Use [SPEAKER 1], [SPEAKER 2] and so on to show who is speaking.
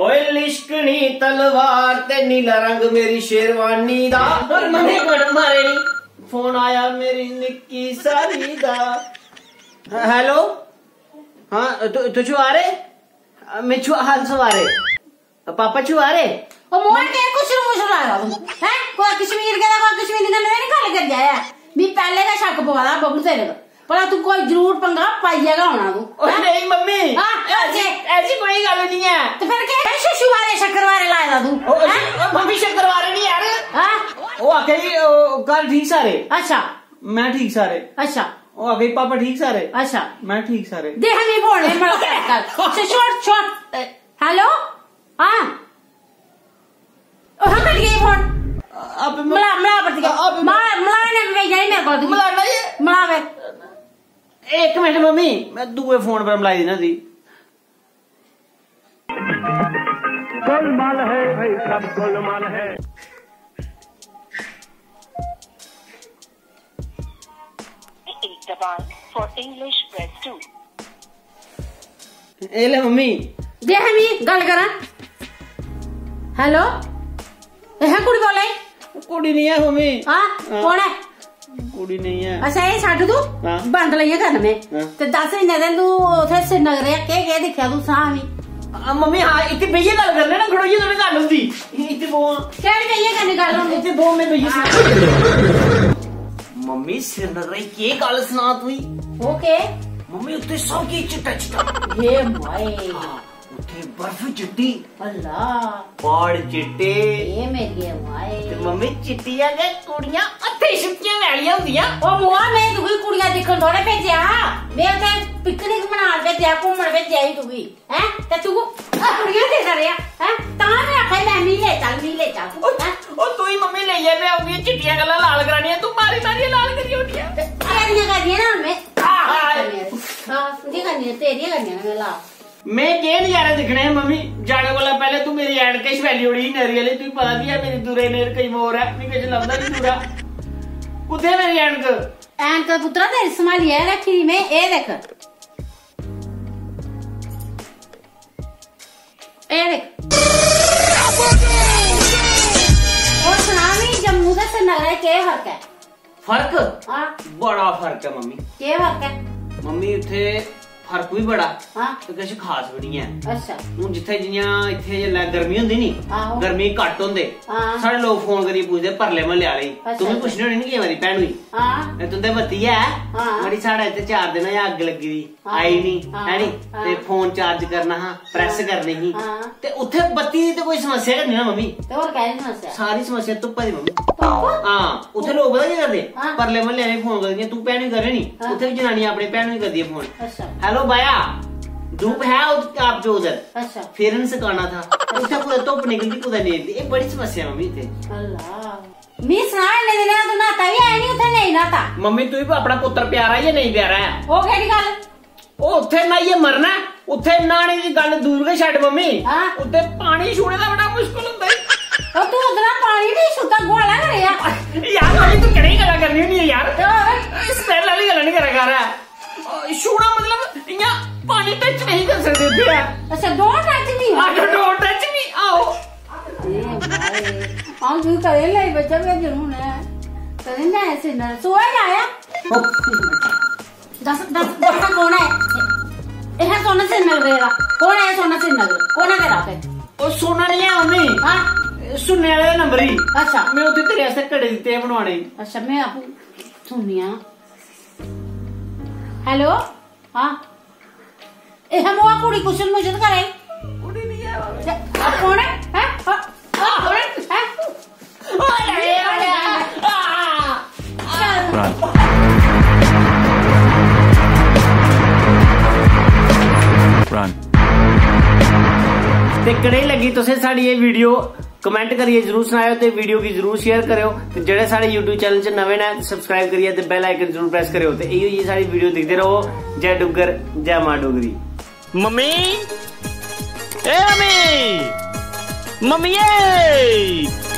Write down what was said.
[SPEAKER 1] ਓਏ ਲਿਸ਼ਕਣੀ ਤਲਵਾਰ ਤੇ ਨੀਲਾ ਰੰਗ ਮੇਰੀ ਸ਼ੇਰਵਾਨੀ ਦਾ ਓਏ ਮੰਮੀ ਕੋਲ ਮਾਰੇ ਨੀ ਫੋਨ ਆਇਆ ਮੇਰੀ ਨਿੱਕੀ ਸਾਰੀ ਦਾ ਹੈਲੋ हाँ तु तु छुआरे मैं छुआ हाल सवारे पापा छुआरे
[SPEAKER 2] ਉਹ ਮੋੜ ਕੇ ਕੁਛ ਨੂੰ ਮੁਸ਼ਰਾ ਆ ਹੈ ਕੋਈ ਕਸ਼ਮੀਰ ਗਿਆ ਕੋਈ ਕਸ਼ਮੀਰ ਦੀ ਨਹੀਂ ਗੱਲ ਕਰ ਜਾਇਆ ਵੀ ਪਹਿਲੇ ਦਾ ਸ਼ੱਕ ਪਵਾਦਾ ਬਬਲੂ ਤੇਰੇ ਦਾ ਪਰ ਤੂੰ ਕੋਈ ਜ਼ਰੂਰ ਪੰਗਾ ਪਾਈਏਗਾ ਹੋਣਾ ਤੂੰ
[SPEAKER 1] ओए नहीं मम्मी
[SPEAKER 2] हाँ,
[SPEAKER 1] ऐसी
[SPEAKER 2] ऐसे।
[SPEAKER 1] ऐसी कोई गल नहीं है
[SPEAKER 2] ਤੇ ਫਿਰ ਕਿ ਸ਼ਸ਼ੂ ਵਾਲੇ ਸ਼ੱਕਰ ਵਾਲੇ ਲਾਇਆ ਤੂੰ
[SPEAKER 1] ओ, ओ,
[SPEAKER 2] ਹੈਂ?
[SPEAKER 1] ओ, मम्मी शक्कर वाले नहीं यार
[SPEAKER 2] ਹਾਂ
[SPEAKER 1] वो आके ही, ओ, कल ठीक सारे
[SPEAKER 2] ਅੱਛਾ
[SPEAKER 1] मैं ठीक सारे
[SPEAKER 2] ਅੱਛਾ
[SPEAKER 1] वो आके ही, पापा ठीक सारे
[SPEAKER 2] ਅੱਛਾ
[SPEAKER 1] मैं ठीक सारे
[SPEAKER 2] ਦੇ ਹਮੀ ਫੋਨ ਲੈ ਮੜਾ ਕਰ ਸੇ ਸ਼ੋਰਟ ਸ਼ੋਰਟ ਹੈਲੋ ਹਾਂ ਉਹ ਹਮ ਗਈ ਫੋਨ
[SPEAKER 1] अब
[SPEAKER 2] ਮਲਾ ਮਲਾ ਪਰਤੀ
[SPEAKER 1] अब-
[SPEAKER 2] ਮਲਾ ਮਲਾ ਨੇ ਵੀ ਜਾਈ ਮੇਰੇ
[SPEAKER 1] एक मिनट मम्मी मैं दुए फ़ोन पर मिलाई देना सी
[SPEAKER 3] गोलमाल है भाई सब गोलमाल है।
[SPEAKER 4] एक फॉर इंग्लिश प्रेस टू
[SPEAKER 1] एले मम्मी।
[SPEAKER 2] दे हमी गल करा। हेलो यह कुड़ी बोले?
[SPEAKER 1] कुड़ी नहीं है मम्मी।
[SPEAKER 2] हाँ।, हाँ। कौन
[SPEAKER 1] है? ਕੁੜੀ ਨਹੀਂ ਹੈ
[SPEAKER 2] ਅੱਛਾ ਇਹ ਛੱਡ ਤੂੰ ਬੰਦ ਲਈਏ ਘਰ ਮੇ ਤੇ ਦੱਸ ਨਹੀਂ ਦਿਨ ਤੂੰ ਉਥੇ ਸਿਨਗਰ ਰਿਆ ਕੇ ਕੇ ਦੇਖਿਆ ਤੂੰ ਸਾਹ ਵੀ
[SPEAKER 1] ਮੰਮੀ ਹਾਂ ਇੱਥੇ ਬਈਏ ਗੱਲ ਕਰ ਲੈਣਾ ਖੜੋਈਏ ਤੁਹਾਡੇ ਗੱਲ ਹੁੰਦੀ ਇੱਥੇ ਬੋ
[SPEAKER 2] ਕਿਹੜੀ ਬਈਏ ਕਰਨੀ ਗੱਲ ਹੁੰਦੀ
[SPEAKER 1] ਇੱਥੇ ਬੋ ਮੈਂ ਬਈਏ ਮੰਮੀ ਸਿਨਗਰ ਕੀ ਗੱਲ ਸੁਣਾ ਤੂੰ
[SPEAKER 2] ਓਕੇ
[SPEAKER 1] ਮੰਮੀ ਉੱਤੇ ਸਭ ਕੀ ਚਿੱਟਾ ਚਿੱਟਾ
[SPEAKER 2] ਇਹ ਮਾਏ
[SPEAKER 1] बर्फ़ चिट्टी।
[SPEAKER 2] अल्लाह।
[SPEAKER 1] पौड़ चिट्टे।
[SPEAKER 2] ये मेरी
[SPEAKER 1] माए ते मम्मी चिट्टिया आ गए कुड़ियाँ अत्ते वैलिया
[SPEAKER 2] वालियाँ हुंदियाँ। ओ मुआ मैं तुगी कुड़िया दिखन थोड़े भेजया मैं ते पिकनिक मनान भेजया घूमन भेजया ही तुगी हैं? ते तू कुड़िया दे रहे हैं तां मैं आखे मैं मी ले चल मी ले चल ओ तू
[SPEAKER 1] ही मम्मी ले ये मैं आऊँगी चिट्टिया गल्ला लाल करानी है तू मारी मारी लाल करी उठिया अरे
[SPEAKER 2] ये करनी है ना मैं। हाँ
[SPEAKER 1] हाँ तेरी
[SPEAKER 2] करनी है मैं लाल। मैं केह् नजारे दिक्खने
[SPEAKER 1] हे मम्मी जाने वाला पहले तू मेरी ऐड किश वैली ओड़ी नरी आह्ली तुगी पता भी है मेरी दूरे नेर कई मोर है मैं किश लगता नहीं दूरा। कुछ है मेरी ऐनक ऐनक पुत्तरा तेरी
[SPEAKER 2] संभालियै रक्खी दी मैं ये दिक्ख ये दिक्ख और सुना मैं जम्मू का ते है क्या फ़र्क है? फ़र्क? हाँ। बड़ा फ़र्क
[SPEAKER 1] है
[SPEAKER 2] मम्मी।
[SPEAKER 1] क्या फ़र्क है? मम्मी
[SPEAKER 2] इत्थै ਫ਼ਰਕ
[SPEAKER 1] ਵੀ ਬੜਾ
[SPEAKER 2] ਹਾਂ
[SPEAKER 1] ਤੇ ਕੁਝ ਖਾਸ ਵੀ ਨਹੀਂ ਹੈ
[SPEAKER 2] ਅੱਛਾ
[SPEAKER 1] ਹੁਣ ਜਿੱਥੇ ਜਿਹੀਆਂ ਇੱਥੇ ਜੇ ਲੈ ਗਰਮੀ ਹੁੰਦੀ ਨਹੀਂ। ਗਰਮੀ ਘੱਟ ਹੁੰਦੇ। ਸਾਡੇ ਲੋਕ ਫੋਨ ਕਰੀ ਪੁੱਛਦੇ ਪਰਲੇ ਮਹੱਲੇ ਵਾਲੇ ਤੂੰ ਵੀ। ਪੁੱਛਣੀ ਹੋਣੀ ਨਹੀਂ ਕਿ ਵਾਰੀ ਭੈਣ ਵੀ
[SPEAKER 2] ਹਾਂ
[SPEAKER 1] ਤੁੰਦੇ ਬੱਤੀ ਹੈ। ਬੜੀ ਸਾਡਾ ਇੱਥੇ ਚਾਰ ਦਿਨ ਹੋਇਆ ਅੱਗ ਲੱਗੀ ਦੀ। ਆਈ ਨਹੀਂ
[SPEAKER 2] ਹਾਂ।
[SPEAKER 1] ਹੈ ਨੀ
[SPEAKER 2] ਹਾਂ।
[SPEAKER 1] ਤੇ ਫੋਨ ਚਾਰਜ ਕਰਨਾ ਹਾਂ ਪ੍ਰੈਸ ਕਰਨੀ ਸੀ
[SPEAKER 2] ਹਾਂ।
[SPEAKER 1] ਤੇ ਉੱਥੇ ਬੱਤੀ ਦੀ ਤੇ ਕੋਈ ਸਮੱਸਿਆ ਨਹੀਂ ਨਾ ਮੰਮੀ
[SPEAKER 2] ਤੇ ਹੋਰ ਕਹਿ ਨਹੀਂ ਦੱਸਿਆ
[SPEAKER 1] ਸਾਰੀ ਸਮੱਸਿਆ ਧੁੱਪਾਂ ਦੀ ਮੰਮੀ ਹਾਂ ਉੱਥੇ ਲੋਕ ਪਤਾ ਕੀ ਕਰਦੇ। ਪਰਲੇ ਮਹੱਲੇ ਵਾਲੇ ਫੋਨ ਕਰਦੀਆਂ ਤੂੰ ਭੈਣ ਵੀ ਕਰੇ ਨਹੀਂ। ਉੱਥੇ ਵੀ ਜਨਾਨੀਆਂ ਆਪਣੇ ਭੈਣ ਨੂੰ ਹੀ ਕਰਦੀ ਫੋਨ
[SPEAKER 2] ਅੱਛਾ
[SPEAKER 1] हेलो भैया धूप है आप जो उधर।
[SPEAKER 2] अच्छा।
[SPEAKER 1] फिर से करना था उससे पूरा धुप निकल गई कुछ नहीं थी बड़ी समस्या मम्मी थे
[SPEAKER 2] मी स्नान नहीं देना तो नाता भी आया नहीं उधर नहीं नाता
[SPEAKER 1] मम्मी तू भी अपना पुत्र प्यारा है या नहीं प्यारा? है ओ केड़ी गल ओ उथे ना
[SPEAKER 2] ये मरना उथे नाने की गल दूर के
[SPEAKER 1] छड़ मम्मी। हाँ। उथे पानी छूने का बड़ा मुश्किल
[SPEAKER 2] होता है।
[SPEAKER 1] ओ तू उधर पानी नहीं छूता गोला करे यार यार तू कड़ी गला करनी नहीं यार। तो
[SPEAKER 2] पानी टच नहीं कर
[SPEAKER 1] सकते थे। अच्छा don't touch
[SPEAKER 2] me don't touch me आओ। हम तू करे ले बच्चा मैं ज़रूर ना करे ना ऐसे ना। सोए ना आया दस दस दस कौन है? यह सोना से नगरेगा कौन है सोना से नगर
[SPEAKER 1] कौन है तेरा पे? ओ
[SPEAKER 2] सोना
[SPEAKER 1] नहीं है मम्मी हाँ। सुनने
[SPEAKER 2] वाले
[SPEAKER 1] नंबर ही। अच्छा। मैं उधर तेरे ऐसे कड़े
[SPEAKER 2] बनवाने। अच्छा मैं सुनिया हेलो? हाँ। ਇਹ ਹਮਵਾ ਕੁੜੀ ਕੁਸ਼ਲ ਮੁਜਦ ਕਰੇ
[SPEAKER 1] ਕੁੜੀ ਨਹੀਂ ਹੈ
[SPEAKER 2] ਆ ਕੌਣ ਹੈ ਹੈ ਆ ਕੌਣ ਹੈ
[SPEAKER 1] ਓਏ ਓਏ
[SPEAKER 3] Run.
[SPEAKER 1] ਤੇ ਕਿਹੜੀ ਲੱਗੀ ਤੁਸੀਂ ਸਾਡੀ ਇਹ ਵੀਡੀਓ ਕਮੈਂਟ ਕਰੀਏ ਜਰੂਰ ਸੁਣਾਇਓ ਤੇ ਵੀਡੀਓ ਕੀ ਜਰੂਰ ਸ਼ੇਅਰ ਕਰਿਓ ਤੇ ਜਿਹੜੇ ਸਾਡੇ YouTube ਚੈਨਲ 'ਚ ਨਵੇਂ ਨੇ ਸਬਸਕ੍ਰਾਈਬ ਕਰੀਏ ਤੇ ਬੈਲ ਆਈਕਨ ਜਰੂਰ ਪ੍ਰੈਸ ਕਰਿਓ ਤੇ ਇਹੋ ਜੀ ਸਾਡੀ ਵੀਡੀਓ ਦੇਖਦੇ ਰਹੋ ਜੈ ਡੁੱਗਰ ਜੈ ਮਾਂ ਡੋਗਰੀ
[SPEAKER 5] Mummy? mummy, mummy!